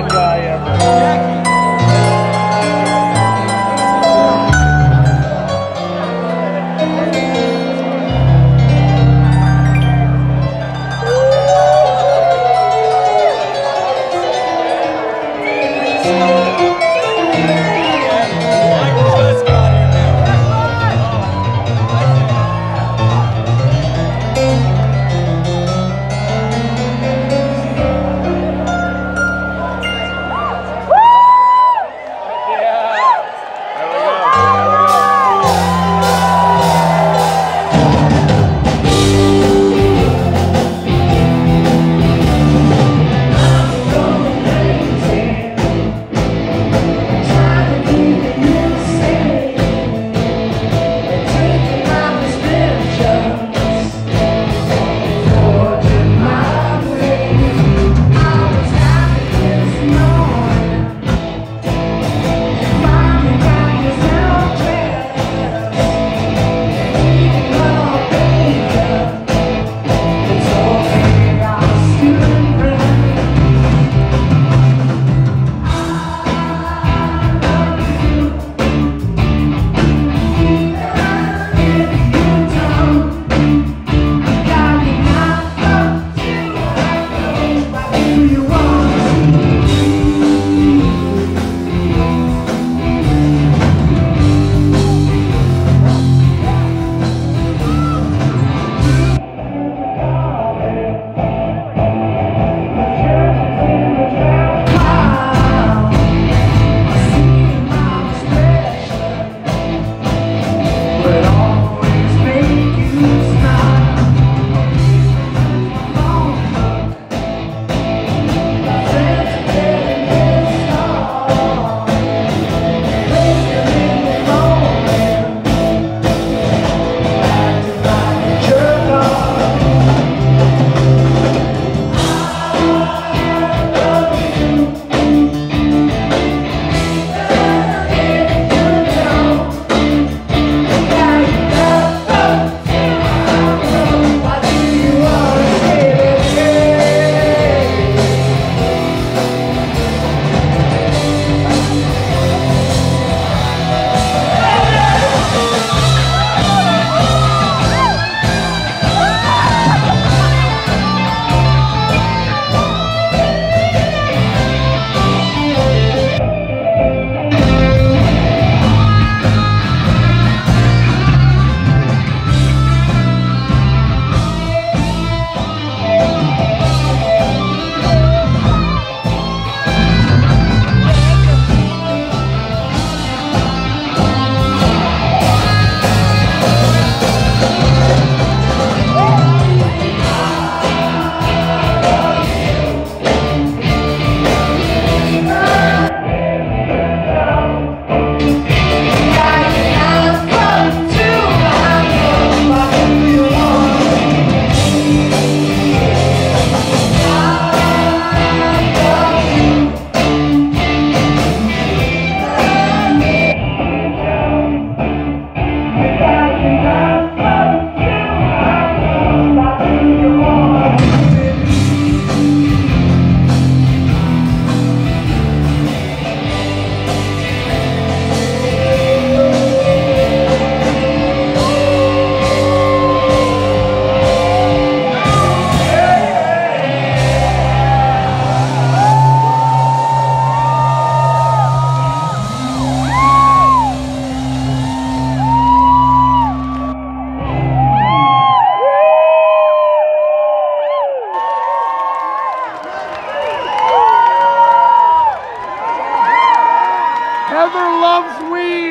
good guy ever. Heather loves weed.